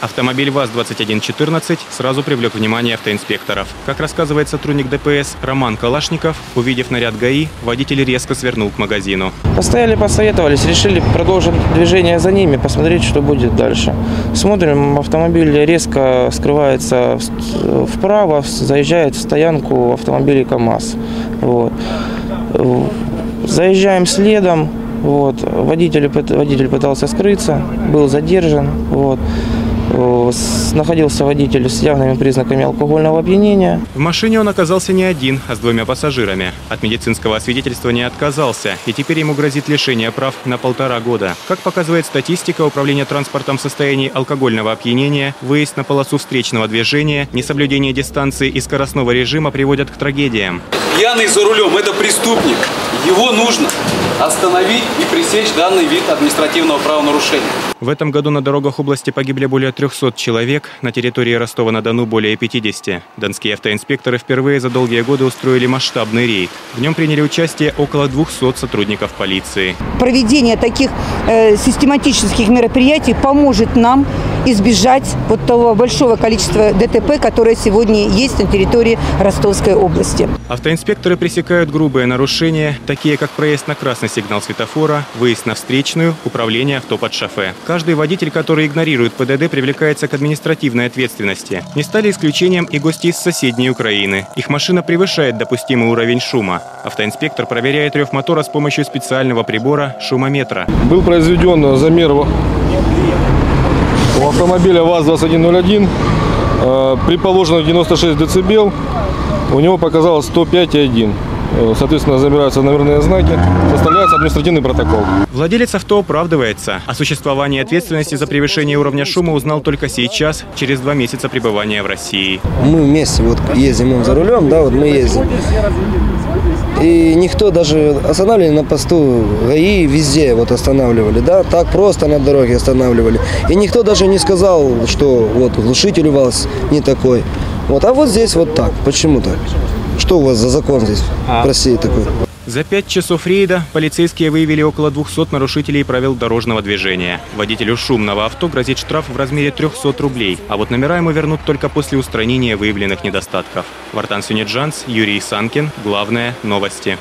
Автомобиль ВАЗ-2114 сразу привлек внимание автоинспекторов. Как рассказывает сотрудник ДПС Роман Калашников, увидев наряд ГАИ, водитель резко свернул к магазину. Постояли, посоветовались, решили продолжить движение за ними, посмотреть, что будет дальше. Смотрим, автомобиль резко скрывается вправо, заезжает в стоянку автомобилей КАМАЗ. Вот. Заезжаем следом, вот. водитель, водитель пытался скрыться, был задержан. Вот. Э, Находился водитель с явными признаками алкогольного опьянения. В машине он оказался не один, а с двумя пассажирами. От медицинского освидетельства не отказался, и теперь ему грозит лишение прав на полтора года. Как показывает статистика Управления транспортом в состоянии алкогольного опьянения, выезд на полосу встречного движения, несоблюдение дистанции и скоростного режима приводят к трагедиям. Пьяный за рулем – это преступник. Его нужно остановить и пресечь данный вид административного правонарушения. В этом году на дорогах области погибли более 300 человек, на территории Ростова-на-Дону более 50. Донские автоинспекторы впервые за долгие годы устроили масштабный рейд. В нем приняли участие около 200 сотрудников полиции. проведение таких э, систематических мероприятий поможет нам избежать вот того большого количества ДТП, которое сегодня есть на территории Ростовской области. Автоинспекторы пресекают грубые нарушения, такие как проезд на красный сигнал светофора, выезд на встречную, управление авто под шофе. Каждый водитель, который игнорирует ПДД, привлекается к административной ответственности. Не стали исключением и гости из соседней Украины. Их машина превышает допустимый уровень шума. Автоинспектор проверяет рев мотора с помощью специального прибора шумометра. Был произведен замер у автомобиля ВАЗ-2101. Э, При положенных 96 дБ у него показалось 105,1. Э, Соответственно, замираются номерные знаки, составляется административный протокол. Владелец авто оправдывается. О существовании ответственности за превышение уровня шума узнал только сейчас, через два месяца пребывания в России. мы вместе вот ездим он за рулем, да, вот мы ездим. И никто даже останавливали на посту ГАИ везде вот останавливали, да, так просто на дороге останавливали. И никто даже не сказал, что вот глушитель у вас не такой. Вот, а вот здесь вот так. Почему так? Что у вас за закон здесь в России такой? За пять часов рейда полицейские выявили около 200 нарушителей правил дорожного движения. Водителю шумного авто грозит штраф в размере 300 рублей, а вот номера ему вернут только после устранения выявленных недостатков. Вартан Сюниджанс, Юрий Санкин. Главное – новости.